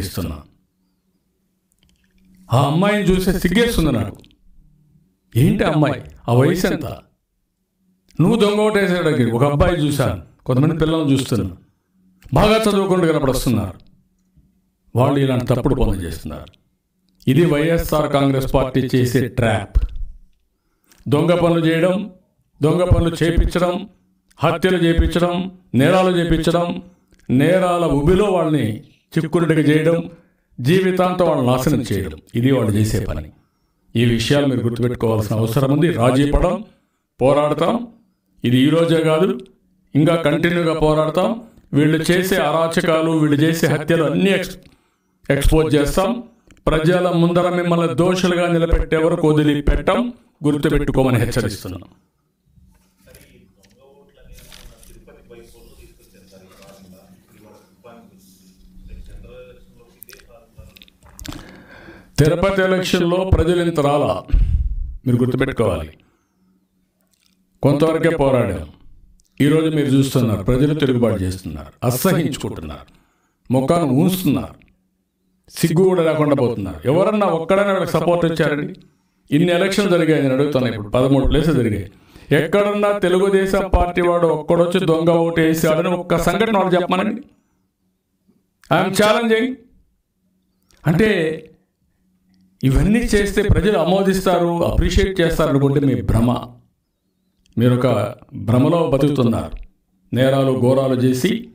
హెచ్చరిస్తున్నా ఆ అమ్మాయిని చూస్తే సిగ్గేస్తుంది నాకు ఏంటి ఆ అమ్మాయి? ఆ వయసు ఎంత? నువ్వు దొంగ ఓటేసాడు ఒక అబ్బాయి చూశాను. కొంతమంది పిల్లల్ని చూస్తున్నాను. బాగా చదువుకుంటూ కనపడుస్తున్నారు. వాళ్ళు ఇలాంటి తప్పుడు పనులు చేస్తున్నారు. ఇది వైఎస్ఆర్ కాంగ్రెస్ పార్టీ చేసే ట్రాప్. దొంగ పనులు చేయడం దొంగ పనులు చేపించడం హత్యలు చేపించడం నేరాలు చేపించడం నేరాల ఉబిలో వాళ్ళని చిక్కురుడిగా చేయడం జీవితాంతం వాళ్ళని నాశనం చేయడం. ఇది వాళ్ళు చేసే పని. ఈ విషయాలు మీరు గుర్తుపెట్టుకోవాల్సిన అవసరం ఉంది. రాజీ పడం పోరాడతాం. ఇది ఈరోజే కాదు. ఇంకా కంటిన్యూగా పోరాడతాం. వీళ్ళు చేసే అరాచకాలు వీళ్ళు చేసే హత్యలు అన్నీ ఎక్స్ ఎక్స్పోజ్ చేస్తాం. ప్రజల ముందర మిమ్మల్ని దోషులుగా నిలబెట్టే వరకు వదిలిపెట్టం. గుర్తుపెట్టుకోమని హెచ్చరిస్తున్నాను తిరుపతి ఎలక్షన్లో ప్రజలు ఇంత రాలా? మీరు గుర్తుపెట్టుకోవాలి. కొంతవరకే పోరాడాం ఈరోజు మీరు చూస్తున్నారు ప్రజలు తిరుగుబాటు చేస్తున్నారు అసహించుకుంటున్నారు ముఖాన్ని ఊస్తున్నారు సిగ్గు కూడా లేకుండా పోతున్నారు. ఎవరన్నా ఒక్కడైనా వాళ్ళకి సపోర్ట్ ఇచ్చారండి? ఇన్ని ఎలక్షన్లు జరిగాయి నేను అడుగుతున్నాను ఇప్పుడు. పదమూడు ప్లేసులు జరిగాయి. ఎక్కడన్నా తెలుగుదేశం పార్టీ వాడు ఒక్కడొచ్చి దొంగ ఓటు వేసాడని ఒక్క సంఘటన వాళ్ళు చెప్పమనండి. I'm challenging. అంటే ఇవన్నీ చేస్తే ప్రజలు ఆమోదిస్తారు అప్రిషియేట్ చేస్తారు అనుకుంటే మీ భ్రమ. మీరు ఒక భ్రమలో బతుకుతున్నారు. నేరాలు ఘోరాలు చేసి